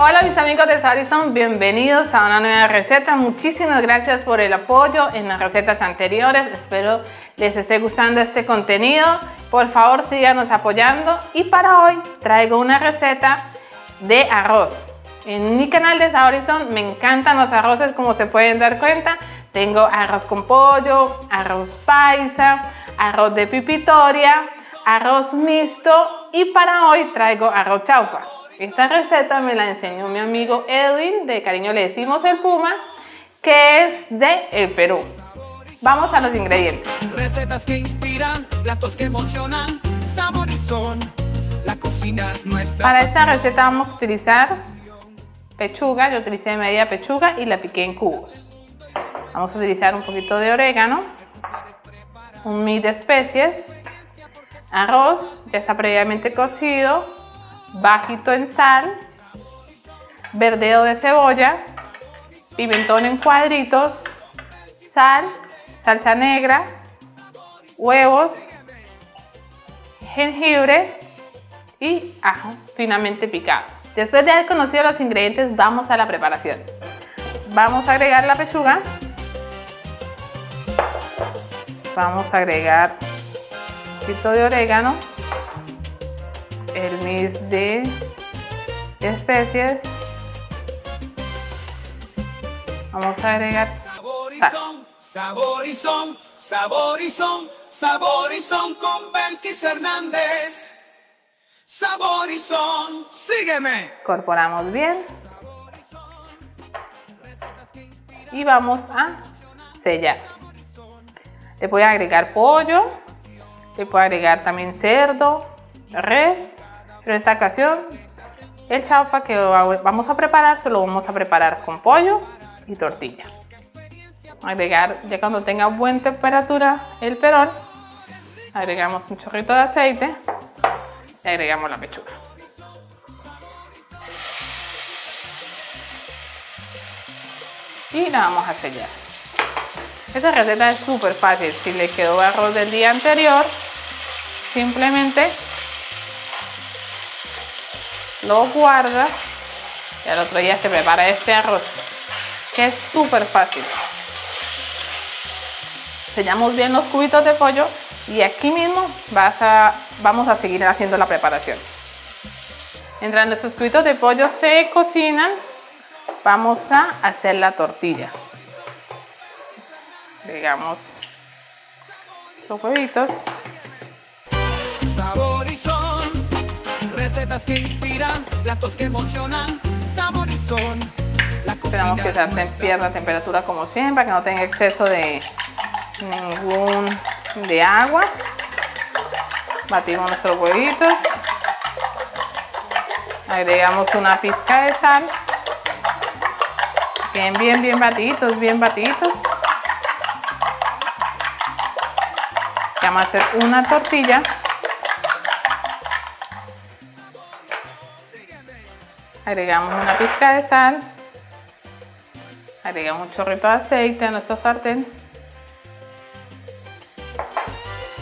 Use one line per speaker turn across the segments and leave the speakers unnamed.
Hola mis amigos de Sarison, bienvenidos a una nueva receta. Muchísimas gracias por el apoyo en las recetas anteriores. Espero les esté gustando este contenido. Por favor síganos apoyando. Y para hoy traigo una receta de arroz. En mi canal de Sarison me encantan los arroces como se pueden dar cuenta. Tengo arroz con pollo, arroz paisa, arroz de pipitoria, arroz mixto y para hoy traigo arroz chaufa. Esta receta me la enseñó mi amigo Edwin, de cariño le decimos el Puma, que es de el Perú. Vamos a los ingredientes.
Recetas que inspiran, platos que emocionan, sabor y son. La cocina es nuestra.
Para esta receta vamos a utilizar pechuga, yo utilicé media pechuga y la piqué en cubos. Vamos a utilizar un poquito de orégano, un mix de especies, arroz, ya está previamente cocido, bajito en sal, verdeo de cebolla, pimentón en cuadritos, sal, salsa negra, huevos, jengibre y ajo finamente picado. Después de haber conocido los ingredientes, vamos a la preparación. Vamos a agregar la pechuga. Vamos a agregar un poquito de orégano el mix de especies. Vamos a agregar sal.
son, sabor y son, sabor y son, sabor y son con Belkis Hernández. Sabor y son, sígueme.
Incorporamos bien. Y vamos a sellar. Le voy a agregar pollo. Le puedo agregar también cerdo, res. Pero esta ocasión el chaufa que vamos a preparar se lo vamos a preparar con pollo y tortilla. Agregar ya cuando tenga buena temperatura el perón. Agregamos un chorrito de aceite y agregamos la pechuga. Y la vamos a sellar. Esta receta es súper fácil. Si le quedó arroz del día anterior, simplemente lo guarda y al otro día se prepara este arroz, que es súper fácil. Sellamos bien los cubitos de pollo y aquí mismo vas a, vamos a seguir haciendo la preparación. Mientras nuestros cubitos de pollo se cocinan, vamos a hacer la tortilla. Agregamos los huevitos.
Sabor recetas que inspiran, platos que emocionan, sabor y son. La
Tenemos que
es
sartén
nuestra
pierna a temperatura como siempre, que no tenga exceso de ningún de agua. Batimos nuestros huevitos. Agregamos una pizca de sal. Bien, bien, bien batidos, bien batidos. Vamos a hacer una tortilla. Agregamos una pizca de sal. Agregamos un chorrito de aceite a nuestro sartén.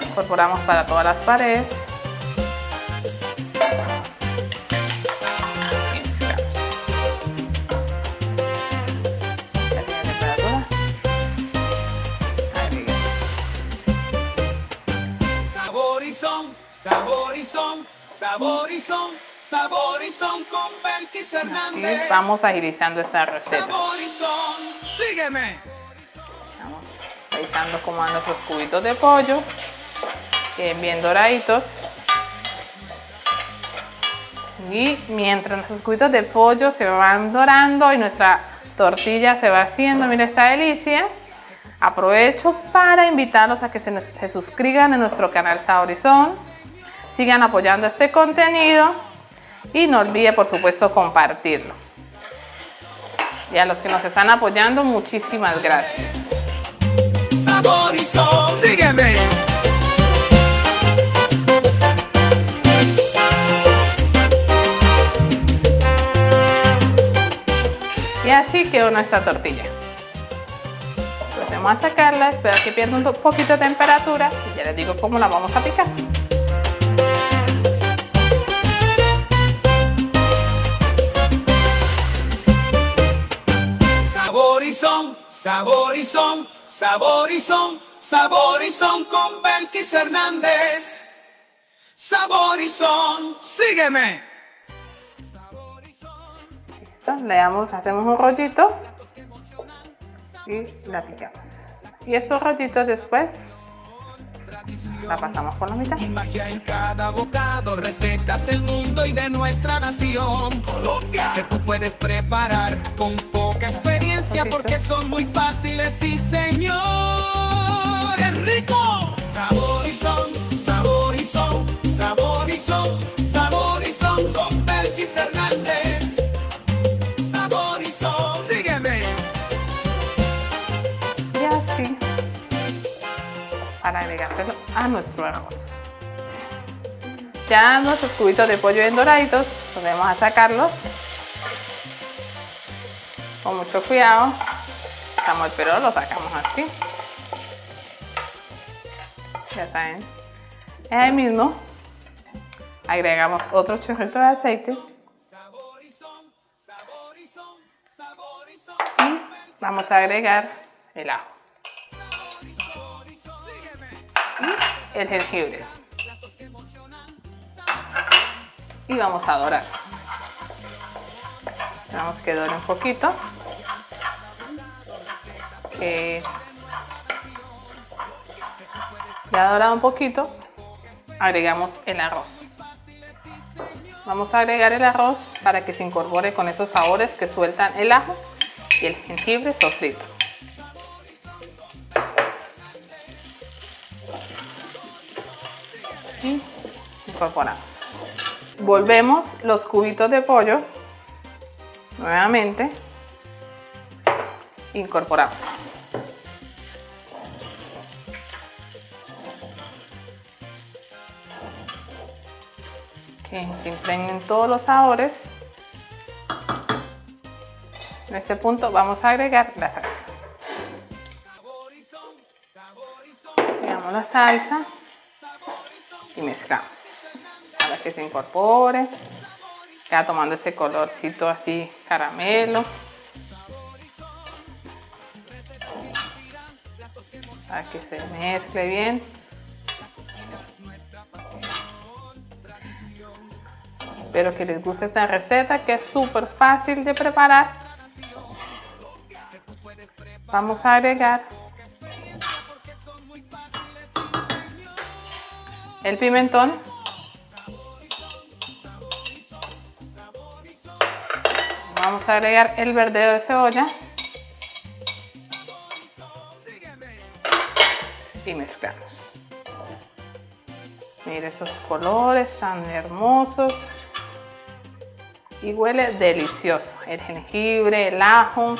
Incorporamos para todas las paredes. Ya tiene temperatura. Agregamos.
Hernández.
vamos agilizando esta receta.
Sígueme.
Vamos revisando cómo van nuestros cubitos de pollo. Bien doraditos. Y mientras nuestros cubitos de pollo se van dorando y nuestra tortilla se va haciendo, mira esta delicia. Aprovecho para invitarlos a que se, nos- se suscriban en nuestro canal Saborizón. Sigan apoyando este contenido y no olvide por supuesto compartirlo. Y a los que nos están apoyando, muchísimas gracias.
Sabor y sígueme.
Y así quedó nuestra tortilla. Procedemos a sacarla, esperar que pierda un poquito de temperatura y ya les digo cómo la vamos a picar. Saborizón, saborizón, saborizón, saborizón con Belkis Hernández. Saborizón, sígueme.
Listo, le damos, hacemos un rollito y la aplicamos. Y esos rollitos después la pasamos por la mitad.
Y magia en cada bocado, recetas del mundo y de nuestra nación. Colombia, que tú puedes preparar con porque son muy fáciles, sí señor. ¡Es rico! Saborizón, saborizón, saborizón, saborizón con Belkis Hernández. Saborizón, sígueme.
Y así para agregárselo a nuestro arroz. Ya nuestros cubitos de pollo bien doraditos, volvemos a sacarlos con mucho cuidado. Samuel, pero lo sacamos así. Ya saben. Ahí mismo agregamos otro chorrito de aceite y vamos a agregar el ajo y el jengibre y vamos a dorar vamos que dore un poquito que ya dorado un poquito agregamos el arroz Vamos a agregar el arroz para que se incorpore con esos sabores que sueltan el ajo y el jengibre sofrito. Incorporamos. Volvemos los cubitos de pollo nuevamente. Incorporamos. Que se impregnen todos los sabores. En este punto vamos a agregar la salsa. Agregamos la salsa y mezclamos para que se incorpore. Queda tomando ese colorcito así caramelo. Para que se mezcle bien. Espero que les guste esta receta que es súper fácil de preparar. Vamos a agregar el pimentón. Vamos a agregar el verdeo de cebolla. Y mezclamos. Mire esos colores tan hermosos y huele delicioso. El jengibre, el ajo,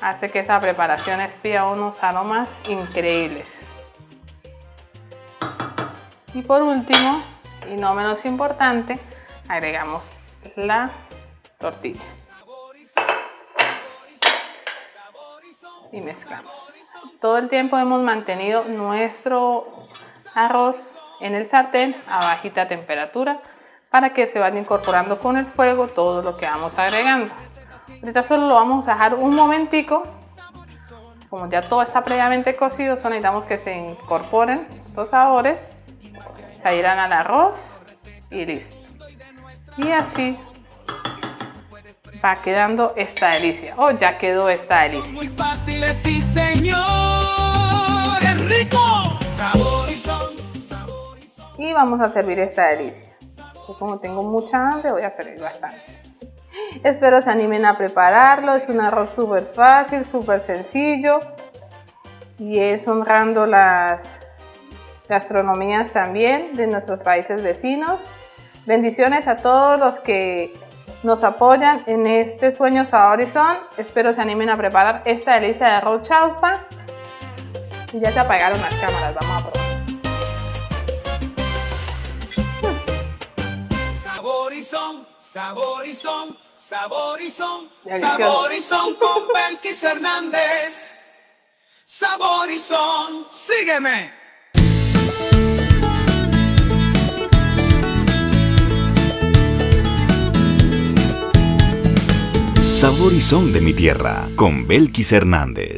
hace que esta preparación espía unos aromas increíbles. Y por último, y no menos importante, agregamos la tortilla. Y mezclamos. Todo el tiempo hemos mantenido nuestro arroz en el sartén a bajita temperatura para que se vaya incorporando con el fuego todo lo que vamos agregando. Ahorita solo lo vamos a dejar un momentico. Como ya todo está previamente cocido, solo necesitamos que se incorporen los sabores, se adhieran al arroz y listo. Y así va quedando esta delicia. O ya quedó esta delicia.
Muy fáciles, sí señor. Rico.
Y vamos a servir esta delicia. Como tengo mucha hambre voy a servir bastante. Espero se animen a prepararlo. Es un arroz súper fácil, súper sencillo. Y es honrando las gastronomías también de nuestros países vecinos. Bendiciones a todos los que nos apoyan en este sueño saborizón. Espero se animen a preparar esta delicia de arroz chaufa. Y ya se apagaron las cámaras, vamos a probar.
Saborizón, saborizón, saborizón, saborizón con Belkis Hernández. Saborizón, sígueme.
Sabor y son de mi tierra con Belkis Hernández.